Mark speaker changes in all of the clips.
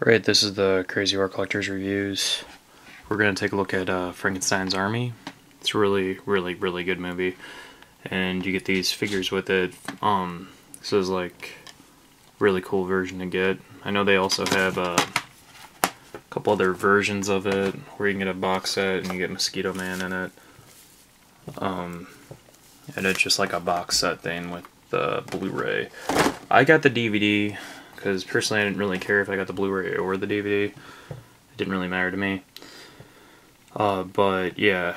Speaker 1: Alright, this is the Crazy Horror Collectors reviews. We're going to take a look at uh, Frankenstein's Army. It's a really, really, really good movie. And you get these figures with it. Um, this is like really cool version to get. I know they also have uh, a couple other versions of it where you can get a box set and you get Mosquito Man in it. Um, and it's just like a box set thing with the Blu-ray. I got the DVD because personally I didn't really care if I got the Blu-ray or the DVD. It didn't really matter to me. Uh, but yeah,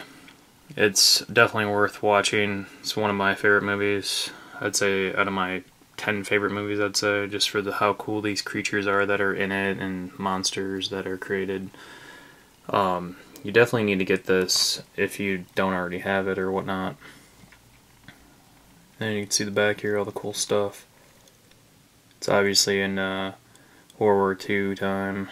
Speaker 1: it's definitely worth watching. It's one of my favorite movies. I'd say out of my 10 favorite movies, I'd say, just for the how cool these creatures are that are in it and monsters that are created. Um, you definitely need to get this if you don't already have it or whatnot. And you can see the back here, all the cool stuff. It's obviously in uh, World War II time.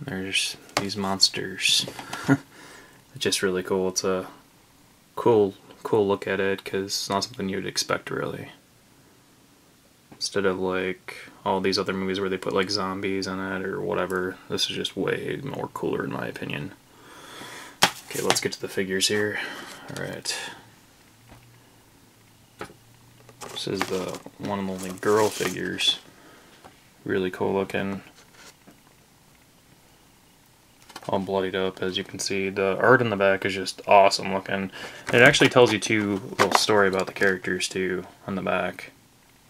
Speaker 1: There's these monsters. it's just really cool. It's a cool, cool look at it because it's not something you'd expect really. Instead of like all these other movies where they put like zombies in it or whatever, this is just way more cooler in my opinion. Okay, let's get to the figures here. Alright. This is the one and only girl figures. Really cool looking. All bloodied up as you can see. The art in the back is just awesome looking. It actually tells you two little story about the characters too on the back.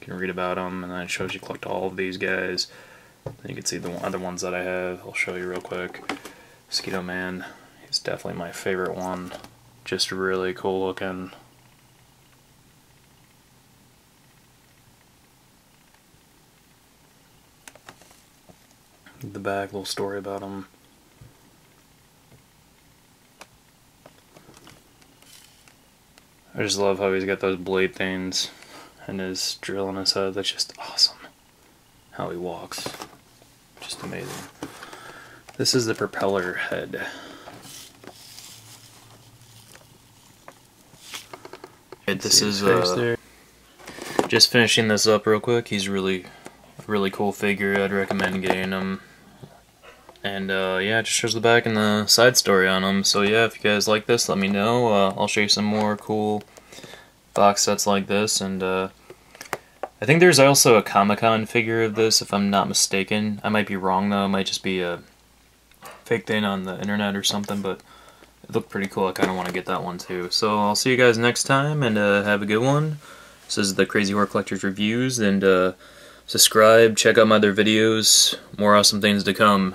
Speaker 1: You can read about them and then it shows you collect all of these guys. Then you can see the other ones that I have. I'll show you real quick. Mosquito Man, he's definitely my favorite one. Just really cool looking. The back, little story about him. I just love how he's got those blade things and his drill in his head. That's just awesome. How he walks. Just amazing. This is the propeller head. This is uh, just finishing this up real quick. He's really, really cool figure. I'd recommend getting him. And uh, yeah, it just shows the back and the side story on them. So yeah, if you guys like this, let me know. Uh, I'll show you some more cool box sets like this. And uh, I think there's also a Comic-Con figure of this, if I'm not mistaken. I might be wrong though. It might just be a fake thing on the internet or something. But it looked pretty cool. I kind of want to get that one too. So I'll see you guys next time and uh, have a good one. This is the Crazy Horror Collectors Reviews. And uh, subscribe, check out my other videos. More awesome things to come.